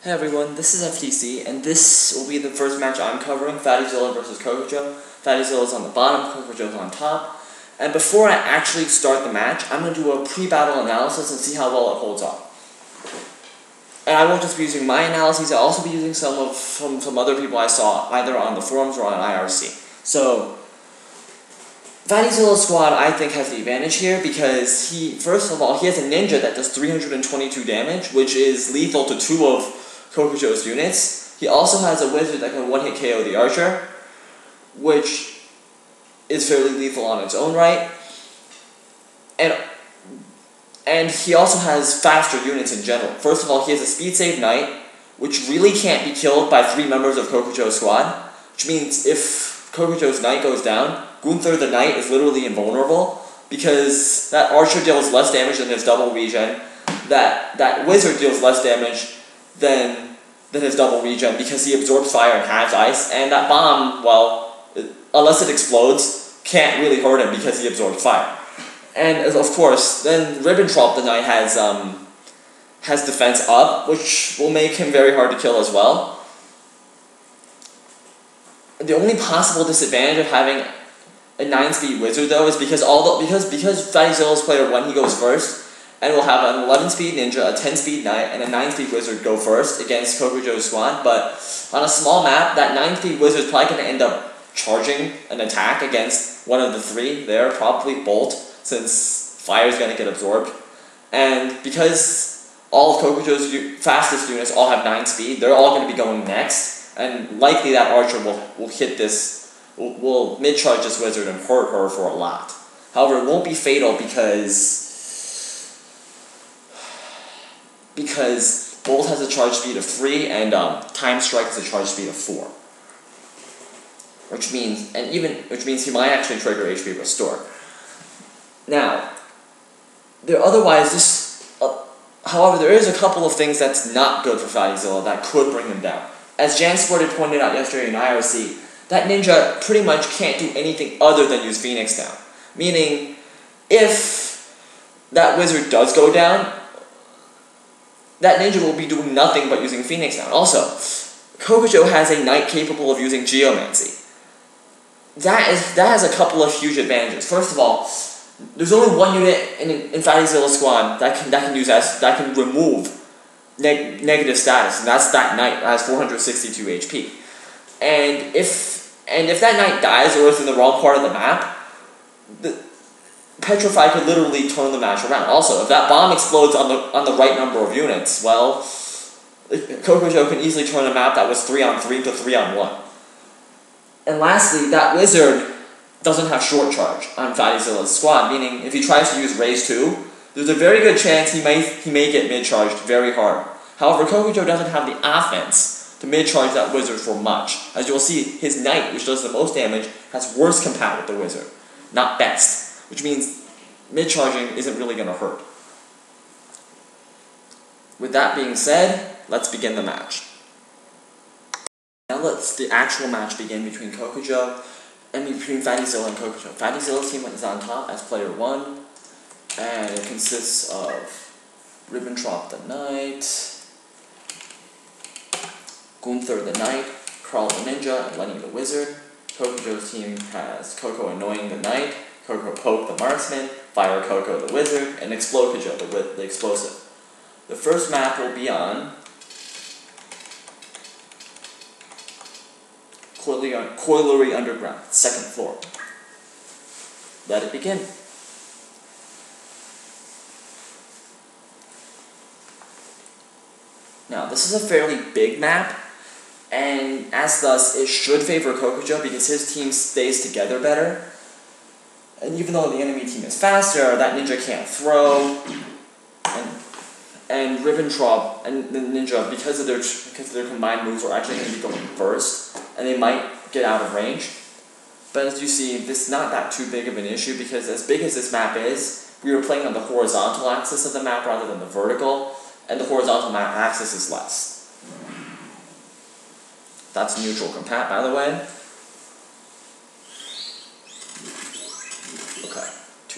Hey everyone, this is FTC, and this will be the first match I'm covering, Fatty FattyZilla versus Kokojo. FattyZilla's on the bottom, Kokojo's on top. And before I actually start the match, I'm going to do a pre-battle analysis and see how well it holds up. And I won't just be using my analyses, I'll also be using some of from some other people I saw, either on the forums or on IRC. So, Fatty FattyZilla's squad, I think, has the advantage here because he, first of all, he has a ninja that does 322 damage, which is lethal to two of Kokojo's units. He also has a wizard that can one-hit KO the archer, which is fairly lethal on its own right. And and he also has faster units in general. First of all, he has a speed save knight, which really can't be killed by three members of Kokojo's squad, which means if Kokojo's knight goes down, Gunther the knight is literally invulnerable because that archer deals less damage than his double regen, that that wizard deals less damage than than his double regen because he absorbs fire and has ice, and that bomb, well, unless it explodes, can't really hurt him because he absorbs fire. And of course, then Ribbentrop the Knight has um, has defense up, which will make him very hard to kill as well. The only possible disadvantage of having a 9 speed wizard though is because although because because FattyZilla's player when he goes first, and we'll have an 11 speed ninja, a 10 speed knight, and a 9 speed wizard go first against Kokojo's squad. But on a small map, that 9 speed wizard is probably going to end up charging an attack against one of the three there, probably Bolt, since fire is going to get absorbed. And because all of Kokojo's fastest units all have 9 speed, they're all going to be going next, and likely that archer will, will hit this, will, will mid-charge this wizard and hurt her for a lot. However, it won't be fatal because because Bolt has a charge speed of 3 and um, Time Strike has a charge speed of 4. Which means, and even, which means he might actually trigger HP Restore. Now, there otherwise, this, uh, however, there is a couple of things that's not good for FattyZilla that could bring him down. As Jan Sport pointed out yesterday in IRC, that ninja pretty much can't do anything other than use Phoenix down. Meaning, if that wizard does go down, that ninja will be doing nothing but using Phoenix down. Also, Kokojo has a knight capable of using Geomancy. That is that has a couple of huge advantages. First of all, there's only one unit in, in FattyZilla squad that can that can use as that can remove neg negative status, and that's that knight that has 462 HP. And if and if that knight dies or is in the wrong part of the map, the Petrify could literally turn the match around. Also, if that bomb explodes on the on the right number of units, well, Kokojo can easily turn a map that was 3 on 3 to 3 on 1. And lastly, that wizard doesn't have short charge on FattyZilla's squad, meaning if he tries to use Raise 2, there's a very good chance he may, he may get mid-charged very hard. However, Kokojo doesn't have the offense to mid-charge that wizard for much. As you'll see, his knight, which does the most damage, has worse compat with the wizard, not best which means mid-charging isn't really going to hurt. With that being said, let's begin the match. Now let's the actual match begin between Kokojo and between FattyZilla and Kokojo. FattyZilla's team is on top as player one, and it consists of Ribbentrop the Knight, Gunther the Knight, Carl the Ninja, and Lenny the Wizard. Kokojo's team has Coco Annoying the Knight, Coco Poke the Marksman, Fire Coco the Wizard, and explode Explokojo the, the Explosive. The first map will be on Colliery Underground, second floor. Let it begin. Now, this is a fairly big map, and as thus, it should favor Kokojo because his team stays together better. And even though the enemy team is faster, that ninja can't throw. And and Ribbentrop and the ninja, because of their because of their combined moves, are actually going to be going first, and they might get out of range. But as you see, this is not that too big of an issue because as big as this map is, we were playing on the horizontal axis of the map rather than the vertical, and the horizontal map axis is less. That's neutral compat, by the way.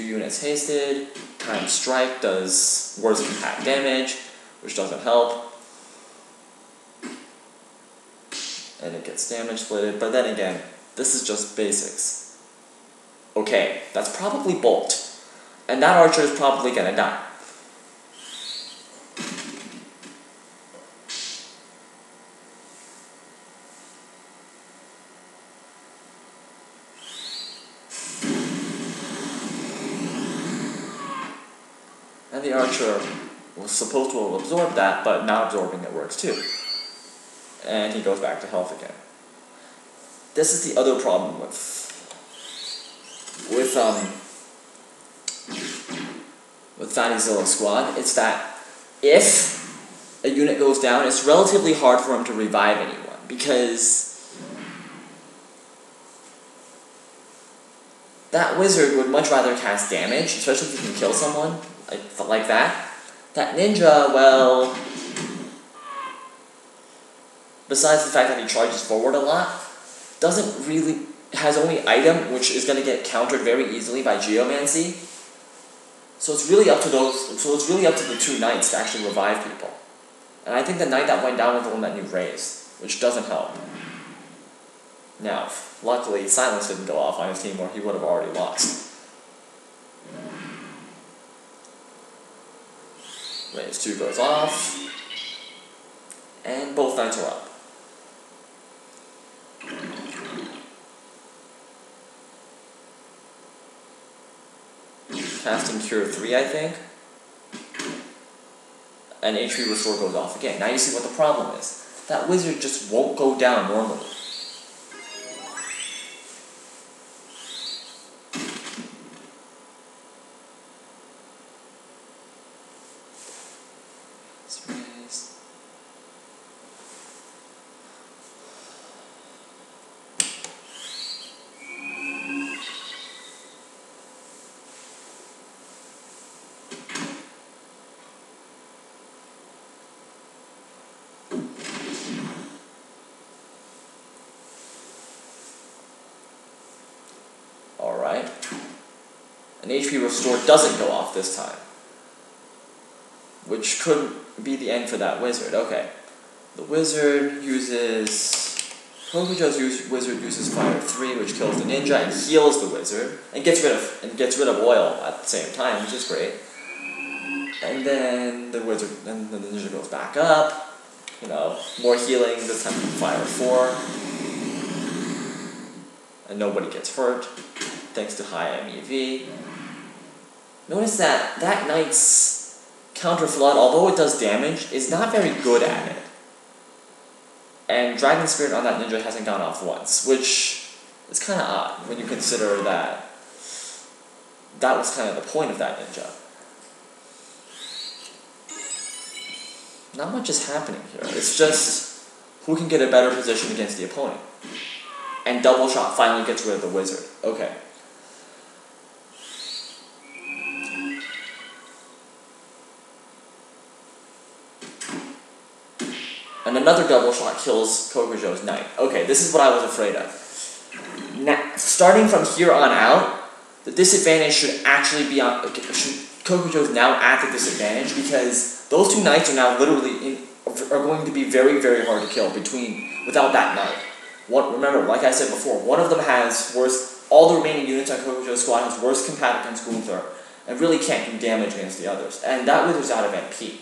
two units hasted, time strike does worse attack damage, which doesn't help. And it gets damage splitted, but then again, this is just basics. Okay, that's probably Bolt. And that archer is probably gonna die. The archer was supposed to absorb that, but not absorbing it works too. And he goes back to health again. This is the other problem with with um with Fattyzilla Squad, it's that if a unit goes down, it's relatively hard for him to revive anyone because that wizard would much rather cast damage, especially if he can kill someone like, like that. That ninja, well, besides the fact that he charges forward a lot, doesn't really has only item which is gonna get countered very easily by geomancy. So it's really up to those. So it's really up to the two knights to actually revive people. And I think the knight that went down was the one that knew raise, which doesn't help. Now, luckily, silence didn't go off on his team, or he would have already lost. Raise two goes off, and both knights are up. casting Cure 3, I think. And HP Restore goes off again. Now you see what the problem is. That wizard just won't go down normally. And HP Restore doesn't go off this time. Which could be the end for that wizard. Okay. The wizard uses... Kokojo's use, wizard uses Fire 3, which kills the ninja and heals the wizard. And gets rid of and gets rid of oil at the same time, which is great. And then the wizard then the ninja goes back up. You know, more healing, this time Fire 4. And nobody gets hurt thanks to high MEV. Notice that that knight's counter flood, although it does damage, is not very good at it. And Dragon Spirit on that ninja hasn't gone off once, which is kind of odd when you consider that that was kind of the point of that ninja. Not much is happening here. It's just who can get a better position against the opponent. And double shot finally gets rid of the wizard. Okay. And another double shot kills Kokojo's knight. Okay, this is what I was afraid of. Now, starting from here on out, the disadvantage should actually be on. Should, Kokojo's now at the disadvantage because those two knights are now literally in, are going to be very very hard to kill between without that knight. Remember, like I said before, one of them has worse. All the remaining units on Kokojo's squad has worse compat against Gunther, and really can't do damage against the others. And that withers out of MP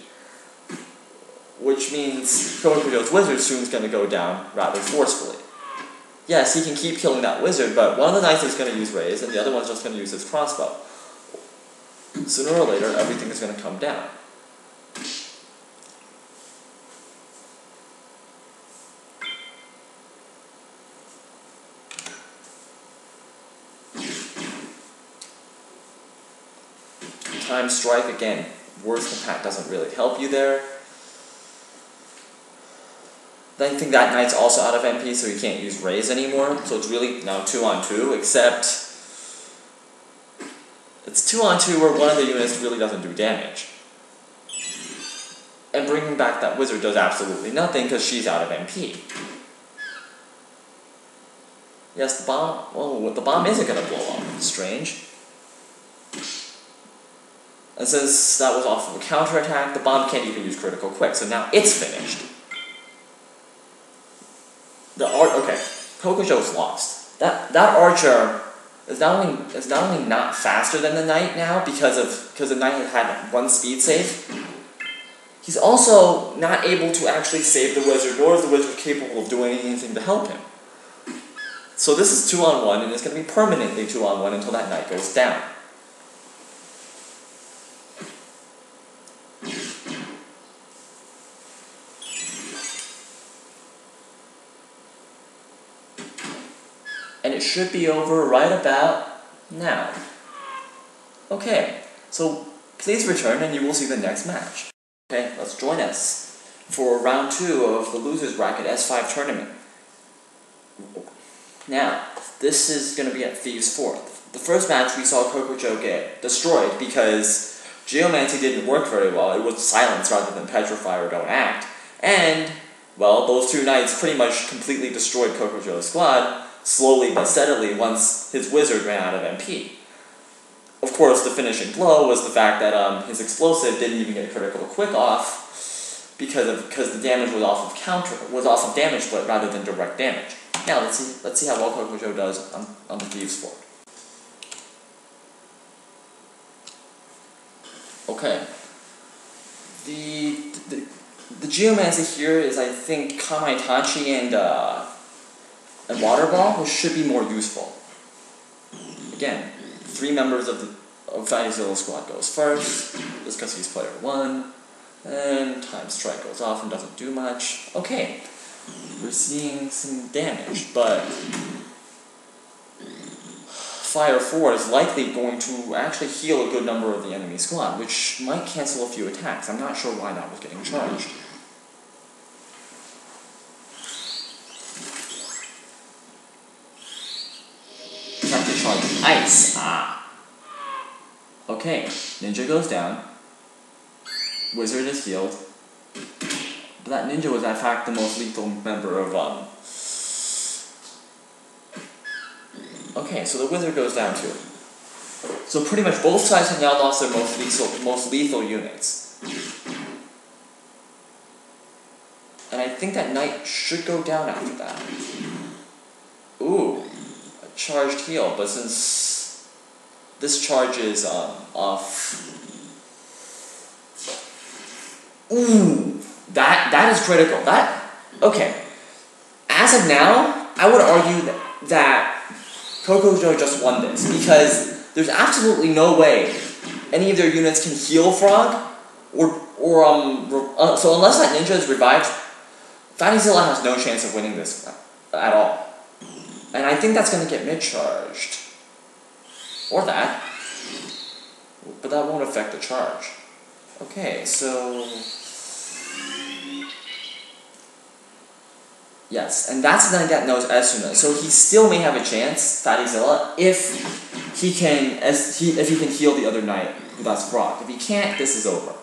which means Kokojo's wizard soon is going to go down rather forcefully. Yes, he can keep killing that wizard, but one of the knights is going to use raise, and the other one's just going to use his crossbow. Sooner or later, everything is going to come down. Time strike again. Worst compat doesn't really help you there. I think that knight's also out of MP, so he can't use raise anymore. So it's really now two on two, except it's two on two where one of the units really doesn't do damage. And bringing back that wizard does absolutely nothing because she's out of MP. Yes, the bomb. Well, the bomb isn't gonna blow up. Strange. And since that was off of a counterattack, the bomb can't even use critical quick, so now it's finished. The art. Okay, Kokojo's lost. That that archer is not only is not only not faster than the knight now because of because the knight had one speed save. He's also not able to actually save the wizard, nor is the wizard capable of doing anything to help him. So this is two on one, and it's going to be permanently two on one until that knight goes down. Should be over right about now. Okay, so please return and you will see the next match. Okay, let's join us for round two of the losers bracket S5 tournament. Now, this is going to be at Thieves' Fort. The first match we saw Kokojo get destroyed because Geomancy didn't work very well. It was silence rather than petrify or don't act. And, well, those two knights pretty much completely destroyed Kokojo's squad, slowly but steadily once his wizard ran out of MP. Of course, the finishing blow was the fact that um, his explosive didn't even get a critical quick off because of because the damage was off of counter was off of damage split rather than direct damage. Now let's see let's see how well Kokojo does on, on the Thieves Fort. Okay. The, the the Geomancy here is I think Kamaitachi and uh, and Water Ball, which should be more useful. Again, three members of the of Fatty squad goes first, because he's player one, and Time Strike goes off and doesn't do much. Okay, we're seeing some damage, but Fire 4 is likely going to actually heal a good number of the enemy squad, which might cancel a few attacks. I'm not sure why that was getting charged. Have to charge ice. Ah. Okay, ninja goes down. Wizard is healed. But that ninja was in fact the most lethal member of um Okay, so the wizard goes down too. So pretty much both sides have now lost their most lethal most lethal units. And I think that knight should go down after that. Charged heal, but since this charge is um, off. Ooh, that that is critical. That okay. As of now, I would argue that, that Kokojo just won this because there's absolutely no way any of their units can heal Frog, or or um. Uh, so unless that ninja is revived, Fattyzilla has no chance of winning this at all. And I think that's going to get mid charged. Or that. But that won't affect the charge. Okay, so... Yes, and that's the that knows Esuna. So he still may have a chance, Fattyzilla, if he can as he if he can heal the other knight that's Frog. If he can't, this is over.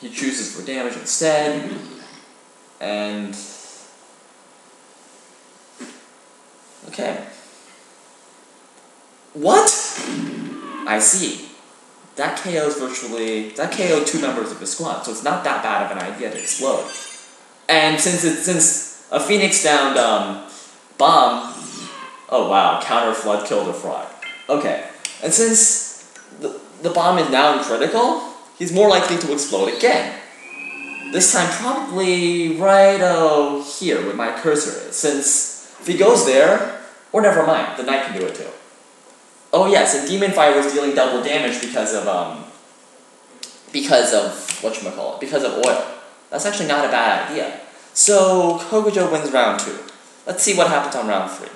He chooses for damage instead, and Okay. What? I see. That KO's virtually that KO two members of the squad, so it's not that bad of an idea to explode. And since it since a Phoenix downed um, bomb, oh wow, counter flood killed a frog. Okay, and since the the bomb is now critical, he's more likely to explode again. This time probably right oh here where my cursor is, since if he goes there, or never mind, the knight can do it too. Oh yes, and Demon Fire was dealing double damage because of, um, because of, whatchamacallit, because of oil. That's actually not a bad idea. So, Kokojo wins round two. Let's see what happens on round three.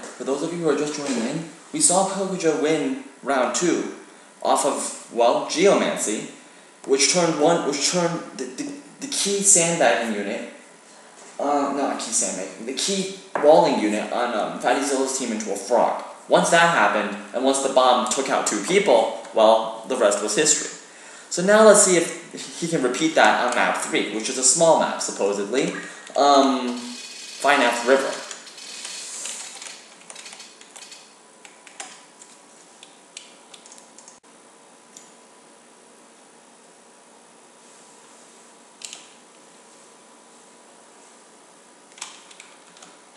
For those of you who are just joining in, we saw Kokojo win round two off of, well, Geomancy, which turned one, which turned the, the, the key sandbagging unit uh, not key sandbagging, the key walling unit on um, Fattyzilla's team into a frog. Once that happened, and once the bomb took out two people, well, the rest was history. So now let's see if he can repeat that on map 3, which is a small map, supposedly. Um, Finath River.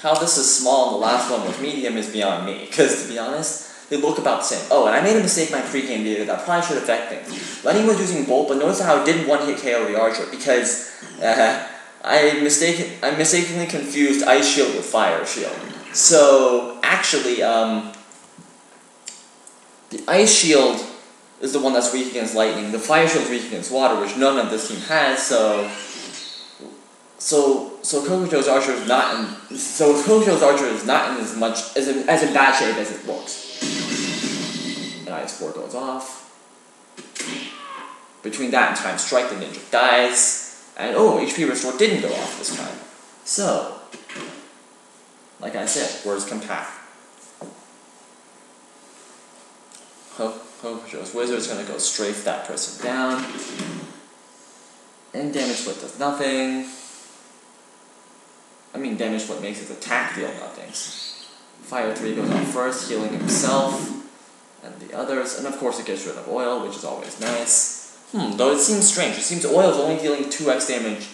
How this is small and the last one was medium is beyond me. Because to be honest, they look about the same. Oh, and I made a mistake in my pregame data that probably should affect things. Lenny was using Bolt, but notice how it didn't one-hit KO the Archer because uh, I mistaken I mistakenly confused Ice Shield with Fire Shield. So actually, um, the Ice Shield is the one that's weak against lightning. The Fire Shield is weak against water, which none of this team has. So, so so Kokojo's Archer is not in so Kokojo's Archer is not in as much as in, as in bad shape as it looks. And Ice Four goes off. Between that and Time Strike, the ninja dies. And oh, HP Restore didn't go off this time. So, like I said, words compat. wizard is gonna go strafe that person down. And damage split does nothing. I mean, damage split makes his attack deal nothing. Fire 3 goes out first, healing himself and the others. And of course, it gets rid of oil, which is always nice. Hmm, though it seems strange. It seems oil is only dealing 2x damage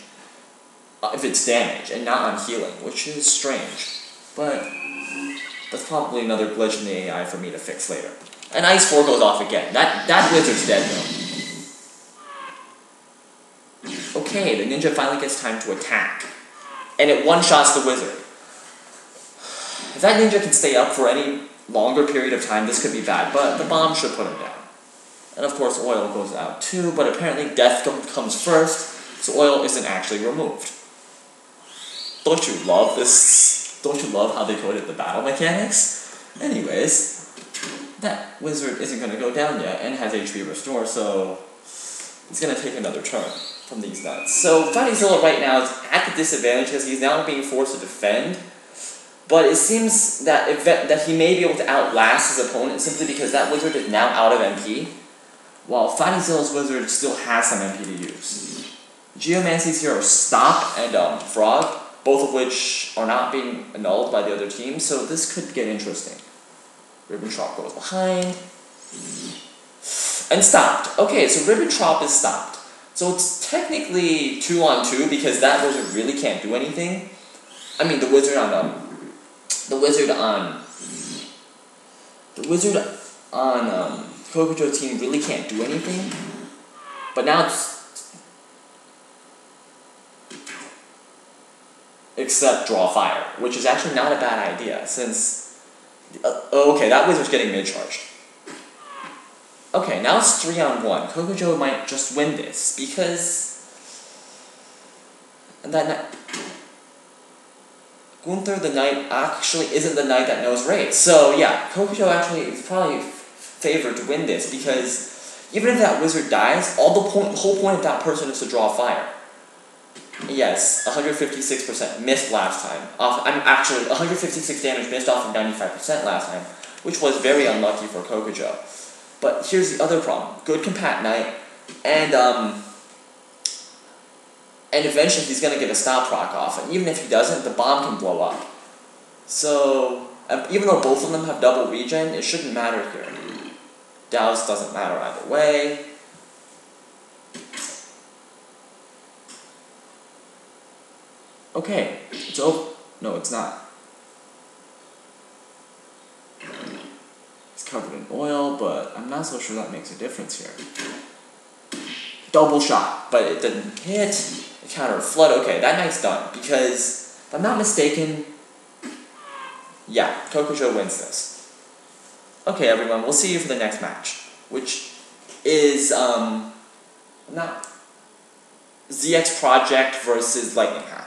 uh, if it's damage and not on healing, which is strange. But that's probably another glitch in the AI for me to fix later. And Ice 4 goes off again. That, that wizard's dead though. Okay, the ninja finally gets time to attack. And it one-shots the wizard. If that ninja can stay up for any longer period of time, this could be bad, but the bomb should put him down. And of course, oil goes out too, but apparently death comes first, so oil isn't actually removed. Don't you love this? Don't you love how they coded the battle mechanics? Anyways, that wizard isn't going to go down yet and has HP restore, so it's going to take another turn from these nuts. So Fattyzilla right now is at the disadvantage because he's now being forced to defend. But it seems that if that he may be able to outlast his opponent simply because that wizard is now out of MP, while Fattyzilla's wizard still has some MP to use. Geomancy's here are Stop and um, Frog, both of which are not being annulled by the other team, so this could get interesting. Ribbentrop goes behind. And stopped. Okay, so Ribbentrop is stopped. So it's technically two on two because that wizard really can't do anything. I mean, the wizard on um, the wizard on the wizard on um, Kokojo team really can't do anything. But now it's except draw fire, which is actually not a bad idea since uh, okay, that wizard's getting mid-charged. Okay, now it's 3 on 1. Kokojo might just win this, because... That Gunther the knight actually isn't the knight that knows raids. So yeah, Kokojo actually is probably favored to win this, because even if that wizard dies, all the point, the whole point of that person is to draw fire. Yes, 156% missed last time. Off, I'm actually 156 damage missed off of 95% last time, which was very unlucky for Kokojo. But here's the other problem: good compat knight, and um, and eventually he's gonna get a stop proc off, and even if he doesn't, the bomb can blow up. So um, even though both of them have double regen, it shouldn't matter here. Douse doesn't matter either way. Okay, it's over. No, it's not. Covered in oil, but I'm not so sure that makes a difference here. Double shot, but it didn't hit. The counter flood. Okay, that knight's done because if I'm not mistaken, yeah, Kokojo wins this. Okay, everyone, we'll see you for the next match, which is um not ZX Project versus Lightning Hacks.